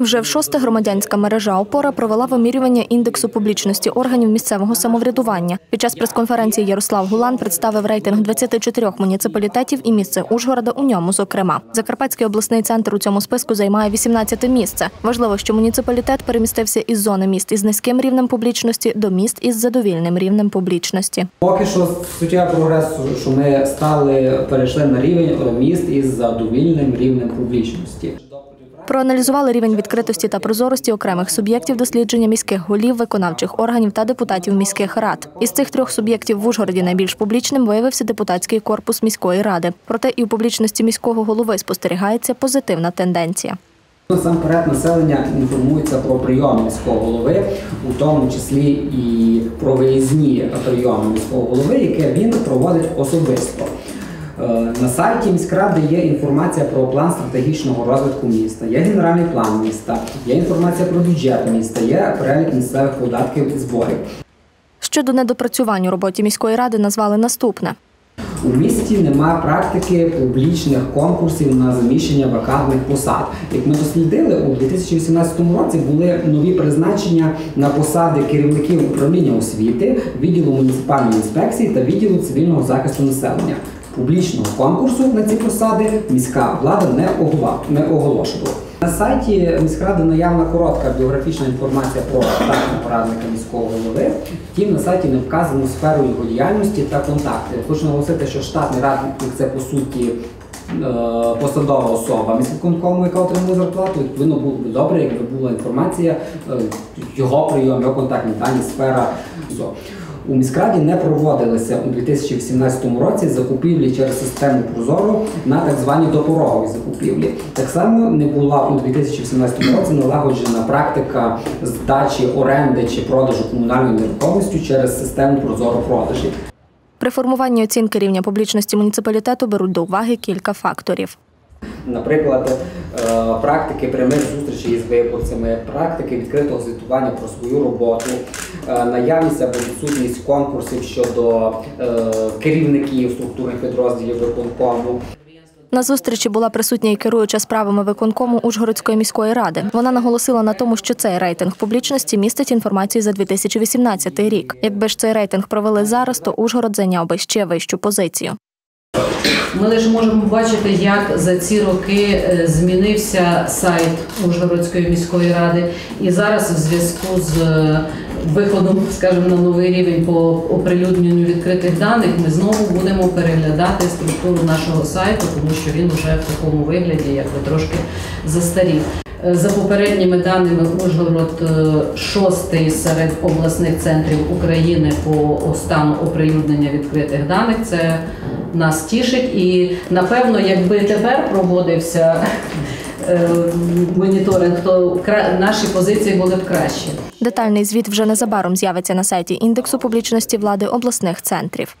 Вже в шосте громадянська мережа опора провела вимірювання індексу публічності органів місцевого самоврядування. Під час прес-конференції Ярослав Гулан представив рейтинг 24 муніципалітетів і місце Ужгорода у ньому. Зокрема, Закарпатський обласний центр у цьому списку займає 18 місце. Важливо, що муніципалітет перемістився із зони міст із низьким рівнем публічності до міст із задовільним рівнем публічності. Поки що суттєвий прогрес, що ми стали перейшли на рівень міст із задовільним рівнем публічності. Проаналізували рівень відкритості та прозорості окремих суб'єктів дослідження міських голів, виконавчих органів та депутатів міських рад. Із цих трьох суб'єктів в Ужгороді найбільш публічним виявився депутатський корпус міської ради. Проте і у публічності міського голови спостерігається позитивна тенденція. Насамперед населення інформується про прийоми міського голови, у тому числі і про виїзні прийоми міського голови, яке він проводить особисто. Е, На сайті міськради є інформація про план стратегічного розвитку міста, є генеральний план міста, є інформація про бюджет міста, є перелік місцевих податків і зборів. Щодо недопрацювань у роботі міської ради назвали наступне. У місті немає практики публічних конкурсів на заміщення вакантних посад. Як ми дослідили, у 2018 році були нові призначення на посади керівників управління освіти, відділу муніципальної інспекції та відділу цивільного захисту населення. Публічного конкурсу на ці посади міська влада не оголошувала. На сайті міськради наявна коротка біографічна інформація про штатного порадника міського голови. Втім, на сайті не вказано сферу його діяльності та контакти. Хочу наголосити, що штатний радник це по суті е, посадова особа міськвиконкому, яка отримує зарплату. Відповідно, було б добре, якби була інформація, е, його прийом, його контактні дані, сфера. У міськраді не проводилися у 2018 році закупівлі через систему Прозоро на так звані допорогові закупівлі. Так само не була у 2018 році налагоджена практика здачі оренди чи продажу комунальної нерухомості через систему Прозоро продажі. При формуванні оцінки рівня публічності муніципалітету беруть до уваги кілька факторів. Наприклад, е, практики прямих зустрічей із виборцями, практики відкритого звітування про свою роботу, е, наявність або відсутність конкурсів щодо е, керівників структурних підрозділів виконкому. На зустрічі була присутня і керуюча справами виконкому Ужгородської міської ради. Вона наголосила на тому, що цей рейтинг публічності містить інформацію за 2018 рік. Якби ж цей рейтинг провели зараз, то Ужгород зайняв би ще вищу позицію. Ми лише можемо бачити, як за ці роки е, змінився сайт Ужгородської міської ради, і зараз в зв'язку з е, виходом, скажімо, на новий рівень по оприлюдненню відкритих даних, ми знову будемо переглядати структуру нашого сайту, тому що він вже в такому вигляді, якби трошки застарів. Е, За попередніми даними, Ужгород е, шостий серед обласних центрів України по стану оприлюднення відкритих даних. Це нас тішить. І напевно, якби тепер проводився е, моніторинг, то наші позиції були б кращі. Детальний звіт вже незабаром з'явиться на сайті індексу публічності влади обласних центрів.